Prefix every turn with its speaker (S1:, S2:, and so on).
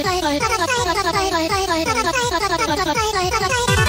S1: いただきます。